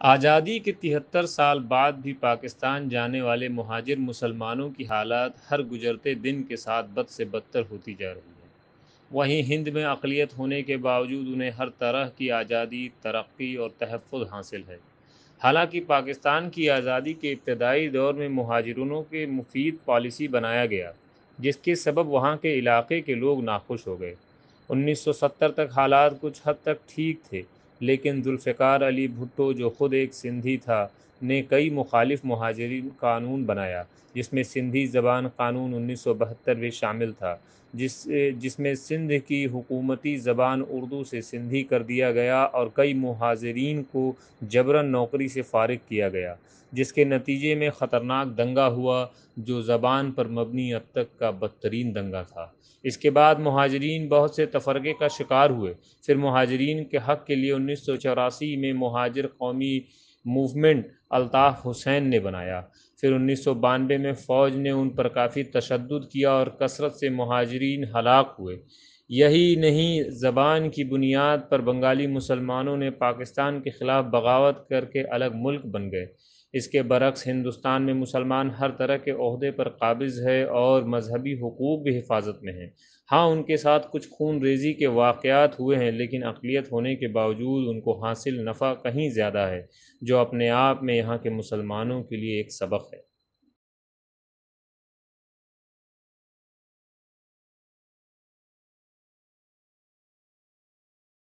आज़ादी के तिहत्तर साल बाद भी पाकिस्तान जाने वाले महाजिर मुसलमानों की हालात हर गुजरते दिन के साथ बद से बदतर होती जा रही है। वहीं हिंद में अकलीत होने के बावजूद उन्हें हर तरह की आज़ादी, तरक्की और तहफ़ हासिल है। हालाँकि पाकिस्तान की आज़ादी के इब्तदाई दौर में महाजरों के मुफीद पॉलिसी बनाया गया, जिसके सबब वहाँ के इलाके के लोग नाखुश हो गए। 1970 तक हालात कुछ हद तक ठीक थे लेकिन जुल्फ़िकार अली भुट्टो जो ख़ुद एक सिंधी था ने कई मुखालिफ महाजरीन कानून बनाया, जिसमें सिंधी ज़बान कानून उन्नीस सौ बहत्तर में शामिल था, जिस, जिसमें सिंध की हुकूमती ज़बान उर्दू से सिंधी कर दिया गया और कई महाजरीन को जबरन नौकरी से फारग किया गया, जिसके नतीजे में ख़तरनाक दंगा हुआ, जो ज़बान पर मबनी अब तक का बदतरीन दंगा था। इसके बाद महाजरीन बहुत से तफरक़े का शिकार हुए, फिर महाजरीन के हक़ के लिए उन्नीस सौ चौरासी में महाजर कौमी मूवमेंट अल्ताफ़ हुसैन ने बनाया। फिर उन्नीस सौ बानवे में फ़ौज ने उन पर काफ़ी तशद किया और कसरत से महाजरीन हलाक हुए। यही नहीं, ज़बान की बुनियाद पर बंगाली मुसलमानों ने पाकिस्तान के ख़िलाफ़ बगावत करके अलग मुल्क बन गए। इसके बरक्स हिंदुस्तान में मुसलमान हर तरह के अहदे पर काबिज़ है और मजहबी हकूक़ भी हिफाजत में हैं। हाँ उनके साथ कुछ खून रेजी के वाक़ात हुए हैं, लेकिन अकलीत होने के बावजूद उनको हासिल नफ़ा कहीं ज़्यादा है, जो अपने आप में यहाँ के मुसलमानों के लिए एक सबक है।